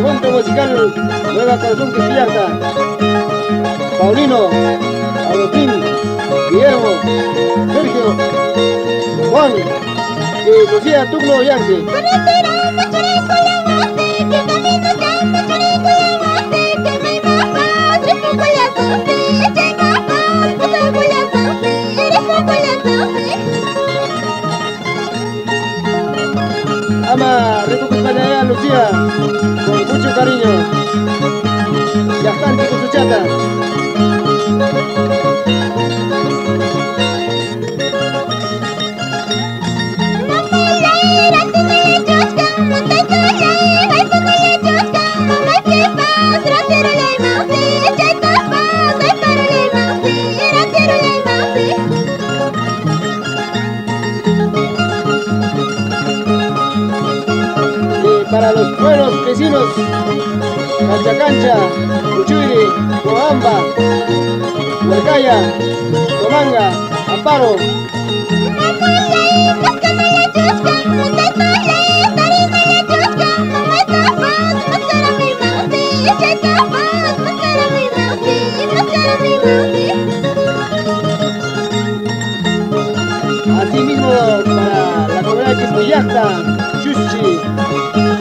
Proyecto musical Nueva Quisquillarta. Paulino, Agustín, Guillermo, Sergio, Juan y Lucía Tugno Yancy. Ama República Lucía, Carinho. Para los buenos vecinos, Cancha Cancha, Uchuri, Coamba, Huercaya, Tomanga, Amparo, asimismo para la comunidad de Quisquillarta, Chuchi,